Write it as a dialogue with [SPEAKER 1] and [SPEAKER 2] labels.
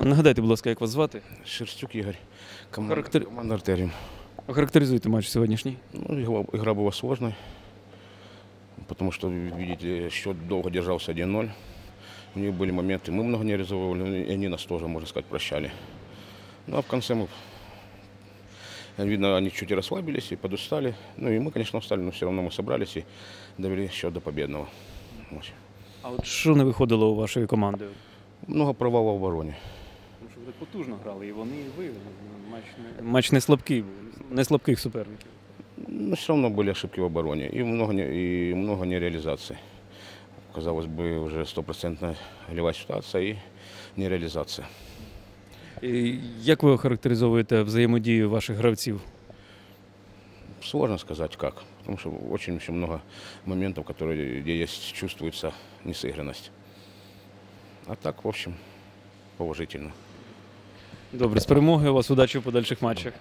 [SPEAKER 1] Нагадайте, будь ласка, як вас звати?
[SPEAKER 2] Шерстюк Игорь, команда,
[SPEAKER 1] Характер-
[SPEAKER 2] команда Артериум.
[SPEAKER 1] Охарактеризуйте матч сьогоднішній.
[SPEAKER 2] Ну, игра, игра была сложной, потому что, видите, счет долго держался 1-0. У них были моменты, мы много не реализовывали, и они нас тоже, можно сказать, прощали. Ну, а в конце мы, видно, они чуть и расслабились и подустали. Ну, и мы, конечно, устали, но все равно мы собрались и довели счет до победного. Вот.
[SPEAKER 1] А от що не виходило у вашої команди?
[SPEAKER 2] Много провалов в обороне.
[SPEAKER 1] Тому що ви потужно грали, і вони, і ви. Матч не, матч не слабкий був, не слабких суперників.
[SPEAKER 2] Но все равно были ошибки в обороне и много, не, и много нереализаций. Казалось бы, уже стопроцентная голевая ситуация и нереализация.
[SPEAKER 1] І як ви охарактеризовуєте взаємодію ваших гравців?
[SPEAKER 2] Сложно сказать как, потому что очень еще много моментов, которые, где есть, чувствуется несыгранность. А так, в общем, положительно.
[SPEAKER 1] Добре, з перемоги вас удачі в подальших матчах.